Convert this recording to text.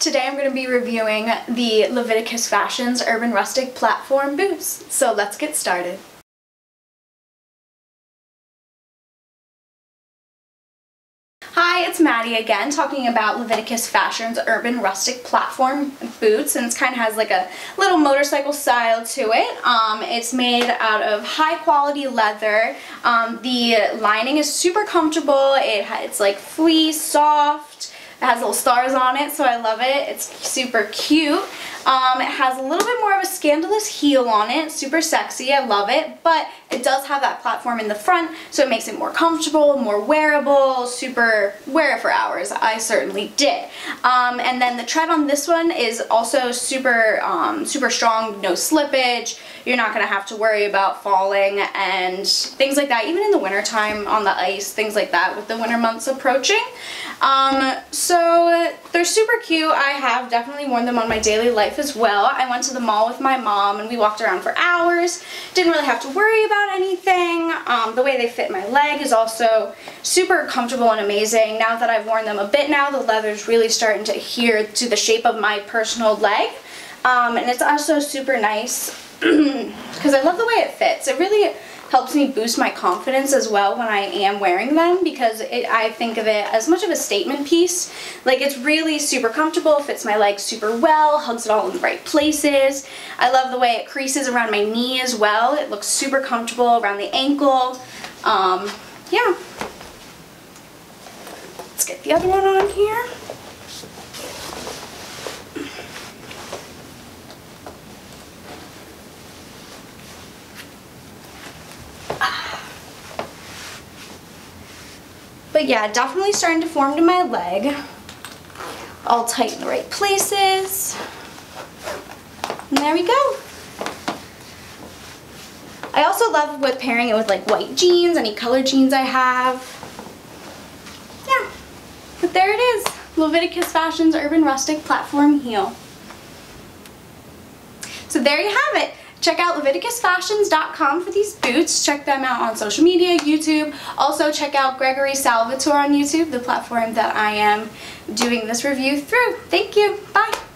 Today I'm going to be reviewing the Leviticus Fashions Urban Rustic Platform Boots. So let's get started. Hi, it's Madi again talking about Leviticus Fashions Urban Rustic Platform Boots and it kind of has like a little motorcycle style to it. Um, it's made out of high quality leather. Um, the lining is super comfortable. It, it's like fleece, soft. It has little stars on it, so I love it. It's super cute. Um, it has a little bit more of a scandalous heel on it, super sexy, I love it, but it does have that platform in the front, so it makes it more comfortable, more wearable, super wear it for hours. I certainly did. Um, and then the tread on this one is also super, um, super strong, no slippage. You're not going to have to worry about falling and things like that, even in the wintertime on the ice, things like that with the winter months approaching. Um, so they're super cute. I have definitely worn them on my daily life as well. I went to the mall with my mom and we walked around for hours. Didn't really have to worry about anything. Um, the way they fit my leg is also super comfortable and amazing. Now that I've worn them a bit now, the leather's really starting to adhere to the shape of my personal leg. Um, and it's also super nice because I love the way it fits. It really helps me boost my confidence as well when I am wearing them because it, I think of it as much of a statement piece. Like it's really super comfortable, fits my legs super well, hugs it all in the right places. I love the way it creases around my knee as well. It looks super comfortable around the ankle. Um, yeah. Let's get the other one on here. But yeah, definitely starting to form to my leg. All tight in the right places. And there we go. I also love with pairing it with like white jeans, any color jeans I have. Yeah, but there it is. Leviticus Fashions Urban Rustic Platform Heel. So there you have it. Check out LeviticusFashions.com for these boots. Check them out on social media, YouTube. Also check out Gregory Salvatore on YouTube, the platform that I am doing this review through. Thank you. Bye.